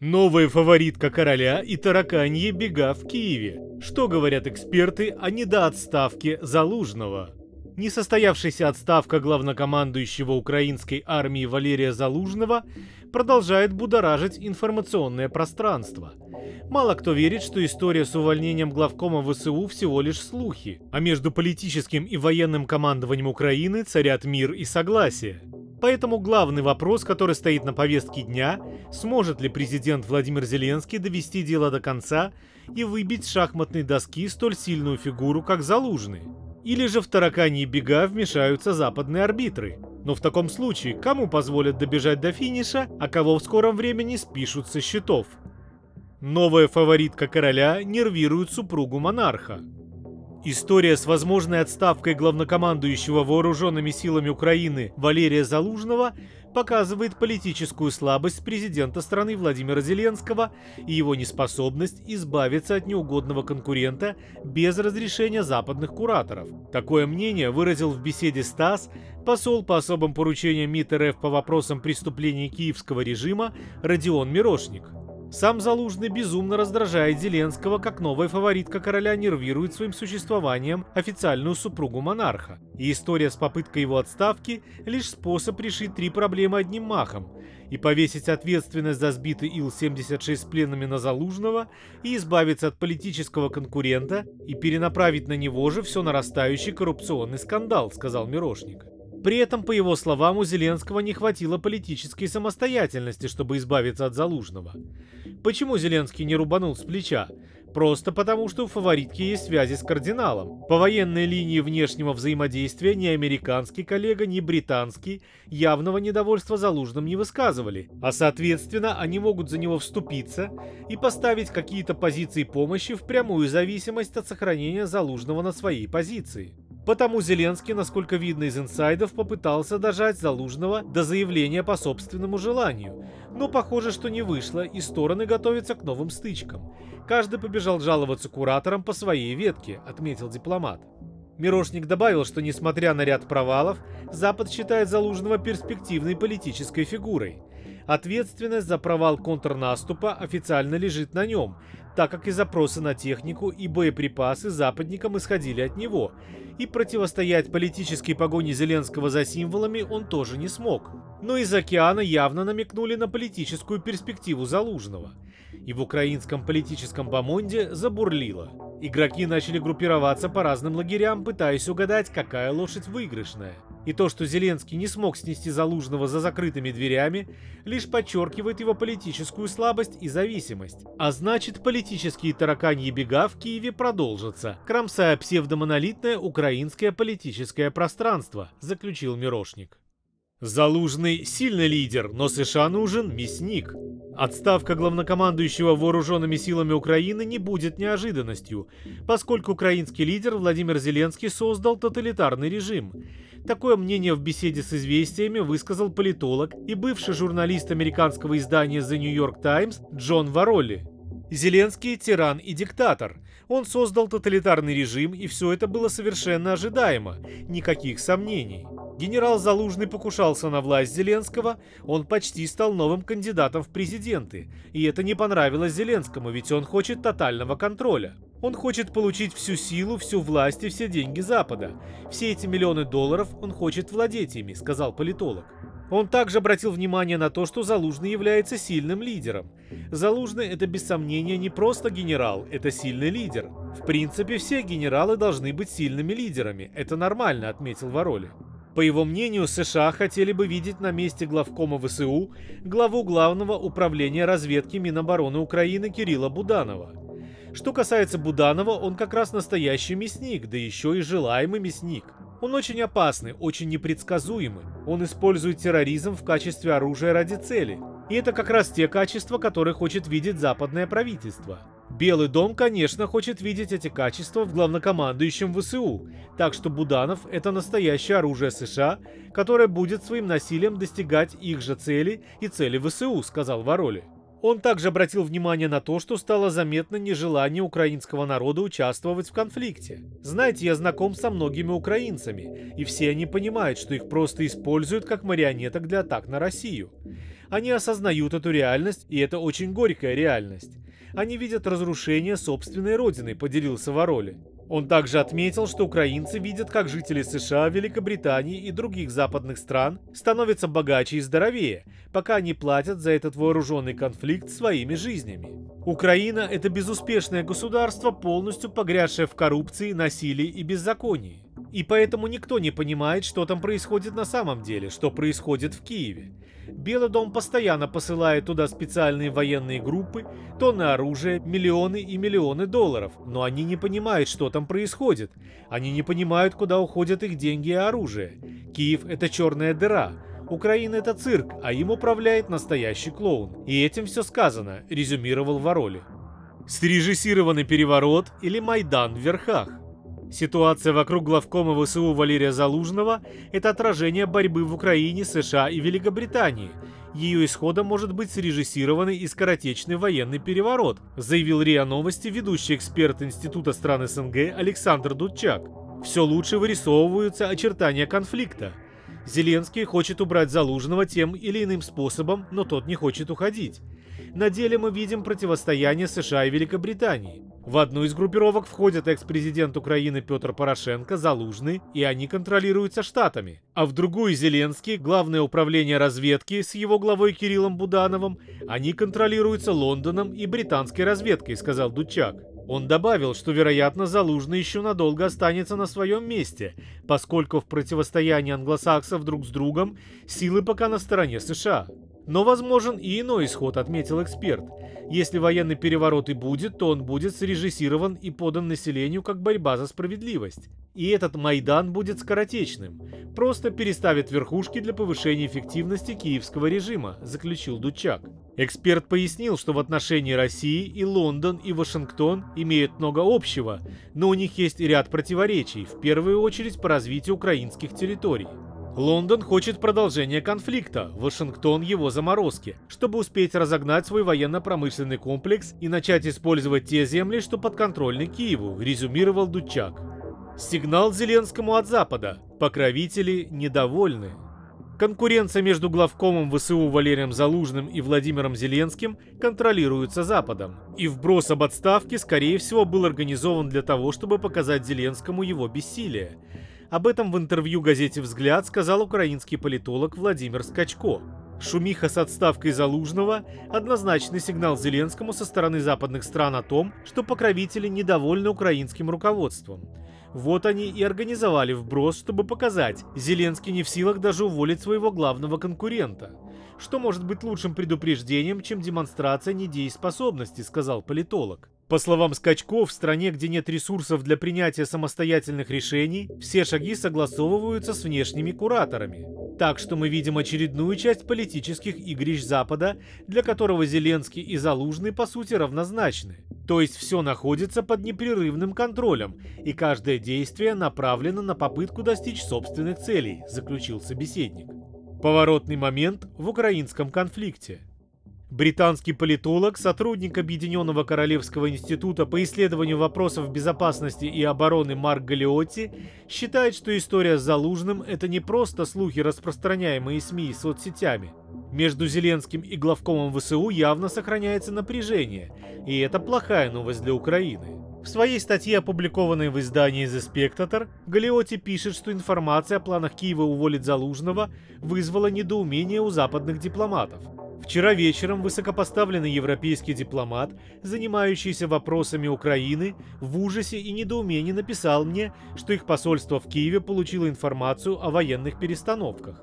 Новая фаворитка короля и тараканье бега в Киеве. Что говорят эксперты о недоотставке Залужного? Несостоявшаяся отставка главнокомандующего украинской армии Валерия Залужного продолжает будоражить информационное пространство. Мало кто верит, что история с увольнением главкома ВСУ всего лишь слухи, а между политическим и военным командованием Украины царят мир и согласие. Поэтому главный вопрос, который стоит на повестке дня, сможет ли президент Владимир Зеленский довести дело до конца и выбить с шахматной доски столь сильную фигуру, как Залужный. Или же в тараканьи бега вмешаются западные арбитры. Но в таком случае, кому позволят добежать до финиша, а кого в скором времени спишут со счетов? Новая фаворитка короля нервирует супругу монарха. История с возможной отставкой главнокомандующего вооруженными силами Украины Валерия Залужного показывает политическую слабость президента страны Владимира Зеленского и его неспособность избавиться от неугодного конкурента без разрешения западных кураторов. Такое мнение выразил в беседе СТАСС посол по особым поручениям МИД РФ по вопросам преступлений киевского режима Родион Мирошник. Сам Залужный безумно раздражает Зеленского, как новая фаворитка короля нервирует своим существованием официальную супругу монарха. И история с попыткой его отставки – лишь способ решить три проблемы одним махом и повесить ответственность за сбитый Ил-76 с пленными на Залужного и избавиться от политического конкурента и перенаправить на него же все нарастающий коррупционный скандал, сказал Мирошник. При этом, по его словам, у Зеленского не хватило политической самостоятельности, чтобы избавиться от Залужного. Почему Зеленский не рубанул с плеча? Просто потому, что у фаворитки есть связи с кардиналом. По военной линии внешнего взаимодействия ни американский коллега, ни британский явного недовольства Залужным не высказывали, а соответственно они могут за него вступиться и поставить какие-то позиции помощи в прямую зависимость от сохранения Залужного на своей позиции. Потому Зеленский, насколько видно из инсайдов, попытался дожать Залужного до заявления по собственному желанию. Но похоже, что не вышло, и стороны готовятся к новым стычкам. Каждый побежал жаловаться кураторам по своей ветке, отметил дипломат. Мирошник добавил, что несмотря на ряд провалов, Запад считает Залужного перспективной политической фигурой. Ответственность за провал контрнаступа официально лежит на нем, так как и запросы на технику и боеприпасы западникам исходили от него, и противостоять политической погоне Зеленского за символами он тоже не смог. Но из океана явно намекнули на политическую перспективу Залужного. И в украинском политическом бомонде забурлило. Игроки начали группироваться по разным лагерям, пытаясь угадать, какая лошадь выигрышная. И то, что Зеленский не смог снести Залужного за закрытыми дверями, лишь подчеркивает его политическую слабость и зависимость. А значит, политические тараканьи бега в Киеве продолжатся, кромсая псевдомонолитное украинское политическое пространство, заключил Мирошник. Залужный – сильный лидер, но США нужен мясник. Отставка главнокомандующего вооруженными силами Украины не будет неожиданностью, поскольку украинский лидер Владимир Зеленский создал тоталитарный режим. Такое мнение в беседе с «Известиями» высказал политолог и бывший журналист американского издания The New York Times Джон Варолли. Зеленский – тиран и диктатор. Он создал тоталитарный режим, и все это было совершенно ожидаемо. Никаких сомнений. Генерал Залужный покушался на власть Зеленского, он почти стал новым кандидатом в президенты. И это не понравилось Зеленскому, ведь он хочет тотального контроля. Он хочет получить всю силу, всю власть и все деньги Запада. Все эти миллионы долларов он хочет владеть ими, сказал политолог. Он также обратил внимание на то, что Залужный является сильным лидером. Залужный – это без сомнения не просто генерал, это сильный лидер. В принципе, все генералы должны быть сильными лидерами, это нормально, отметил Вороли. По его мнению, США хотели бы видеть на месте главкома ВСУ главу Главного управления разведки Минобороны Украины Кирилла Буданова. Что касается Буданова, он как раз настоящий мясник, да еще и желаемый мясник. Он очень опасный, очень непредсказуемый. Он использует терроризм в качестве оружия ради цели. И это как раз те качества, которые хочет видеть западное правительство. Белый дом, конечно, хочет видеть эти качества в главнокомандующем ВСУ, так что Буданов – это настоящее оружие США, которое будет своим насилием достигать их же цели и цели ВСУ, сказал Вороли. Он также обратил внимание на то, что стало заметно нежелание украинского народа участвовать в конфликте. Знаете, я знаком со многими украинцами, и все они понимают, что их просто используют как марионеток для атак на Россию. Они осознают эту реальность, и это очень горькая реальность. Они видят разрушение собственной родины, поделился Вороли. Он также отметил, что украинцы видят, как жители США, Великобритании и других западных стран становятся богаче и здоровее, пока они платят за этот вооруженный конфликт своими жизнями. Украина – это безуспешное государство, полностью погрязшее в коррупции, насилии и беззаконии. И поэтому никто не понимает, что там происходит на самом деле, что происходит в Киеве. Белый дом постоянно посылает туда специальные военные группы, тонны оружия, миллионы и миллионы долларов, но они не понимают, что там происходит. Они не понимают, куда уходят их деньги и оружие. Киев – это черная дыра. Украина – это цирк, а им управляет настоящий клоун. И этим все сказано, резюмировал Вороли. Срежиссированный переворот или Майдан в верхах? Ситуация вокруг главкома ВСУ Валерия Залужного – это отражение борьбы в Украине, США и Великобритании. Ее исходом может быть срежиссированный и скоротечный военный переворот, заявил РИА Новости ведущий эксперт Института стран СНГ Александр Дудчак. Все лучше вырисовываются очертания конфликта. Зеленский хочет убрать Залужного тем или иным способом, но тот не хочет уходить. На деле мы видим противостояние США и Великобритании. В одну из группировок входят экс-президент Украины Петр Порошенко, Залужный, и они контролируются Штатами. А в другую Зеленский, Главное управление разведки с его главой Кириллом Будановым, они контролируются Лондоном и британской разведкой, сказал Дучак. Он добавил, что, вероятно, Залужный еще надолго останется на своем месте, поскольку в противостоянии англосаксов друг с другом силы пока на стороне США. Но возможен и иной исход, отметил эксперт. Если военный переворот и будет, то он будет срежиссирован и подан населению как борьба за справедливость. И этот Майдан будет скоротечным. Просто переставит верхушки для повышения эффективности киевского режима, заключил Дучак. Эксперт пояснил, что в отношении России и Лондон, и Вашингтон имеют много общего, но у них есть и ряд противоречий, в первую очередь по развитию украинских территорий. Лондон хочет продолжения конфликта, Вашингтон его заморозки, чтобы успеть разогнать свой военно-промышленный комплекс и начать использовать те земли, что подконтрольны Киеву, резюмировал Дудчак. Сигнал Зеленскому от Запада. Покровители недовольны. Конкуренция между главкомом ВСУ Валерием Залужным и Владимиром Зеленским контролируется Западом. И вброс об отставке, скорее всего, был организован для того, чтобы показать Зеленскому его бессилие. Об этом в интервью газете «Взгляд» сказал украинский политолог Владимир Скачко. Шумиха с отставкой Залужного – однозначный сигнал Зеленскому со стороны западных стран о том, что покровители недовольны украинским руководством. Вот они и организовали вброс, чтобы показать, Зеленский не в силах даже уволить своего главного конкурента. Что может быть лучшим предупреждением, чем демонстрация недееспособности, сказал политолог. По словам Скачков, в стране, где нет ресурсов для принятия самостоятельных решений, все шаги согласовываются с внешними кураторами. Так что мы видим очередную часть политических игрищ Запада, для которого Зеленский и Залужный по сути равнозначны. То есть все находится под непрерывным контролем, и каждое действие направлено на попытку достичь собственных целей, заключил собеседник. Поворотный момент в украинском конфликте. Британский политолог, сотрудник Объединенного Королевского института по исследованию вопросов безопасности и обороны Марк Галиотти считает, что история с Залужным – это не просто слухи, распространяемые СМИ и соцсетями. Между Зеленским и главкомом ВСУ явно сохраняется напряжение, и это плохая новость для Украины. В своей статье, опубликованной в издании The Spectator, Галиотти пишет, что информация о планах Киева уволить Залужного вызвала недоумение у западных дипломатов – Вчера вечером высокопоставленный европейский дипломат, занимающийся вопросами Украины, в ужасе и недоумении написал мне, что их посольство в Киеве получило информацию о военных перестановках.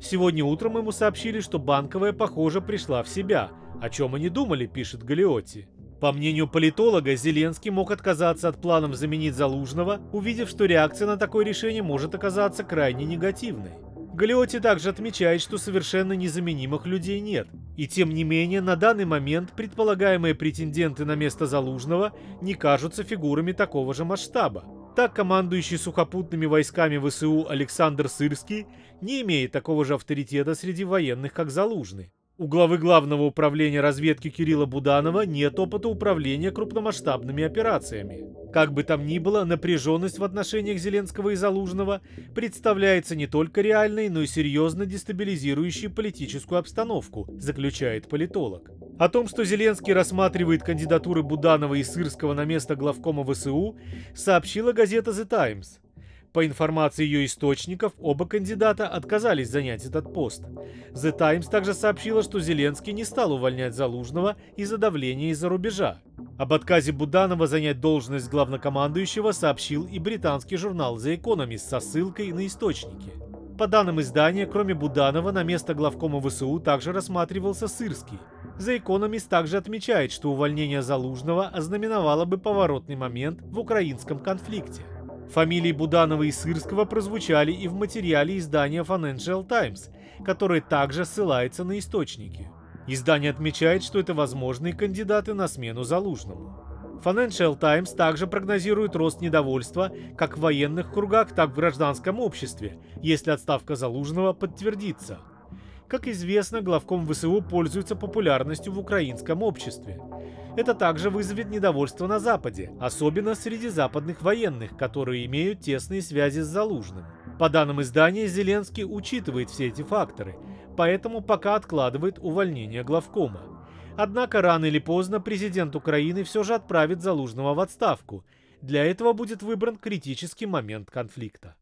Сегодня утром ему сообщили, что банковая, похоже, пришла в себя. О чем они думали, пишет Галиотти. По мнению политолога, Зеленский мог отказаться от планов заменить Залужного, увидев, что реакция на такое решение может оказаться крайне негативной. Галиоти также отмечает, что совершенно незаменимых людей нет. И тем не менее, на данный момент предполагаемые претенденты на место Залужного не кажутся фигурами такого же масштаба. Так, командующий сухопутными войсками ВСУ Александр Сырский не имеет такого же авторитета среди военных, как Залужный. У главы Главного управления разведки Кирилла Буданова нет опыта управления крупномасштабными операциями. Как бы там ни было, напряженность в отношениях Зеленского и Залужного представляется не только реальной, но и серьезно дестабилизирующей политическую обстановку, заключает политолог. О том, что Зеленский рассматривает кандидатуры Буданова и Сырского на место главкома ВСУ, сообщила газета The Times. По информации ее источников, оба кандидата отказались занять этот пост. The Times также сообщила, что Зеленский не стал увольнять Залужного из-за давления из-за рубежа. Об отказе Буданова занять должность главнокомандующего сообщил и британский журнал The Economist со ссылкой на источники. По данным издания, кроме Буданова, на место главкома ВСУ также рассматривался Сырский. The Economist также отмечает, что увольнение Залужного ознаменовало бы поворотный момент в украинском конфликте. Фамилии Буданова и Сырского прозвучали и в материале издания Financial Times, который также ссылается на источники. Издание отмечает, что это возможные кандидаты на смену Залужному. Financial Times также прогнозирует рост недовольства как в военных кругах, так и в гражданском обществе, если отставка Залужного подтвердится. Как известно, главком ВСУ пользуется популярностью в украинском обществе. Это также вызовет недовольство на Западе, особенно среди западных военных, которые имеют тесные связи с Залужным. По данным издания, Зеленский учитывает все эти факторы, поэтому пока откладывает увольнение главкома. Однако рано или поздно президент Украины все же отправит Залужного в отставку. Для этого будет выбран критический момент конфликта.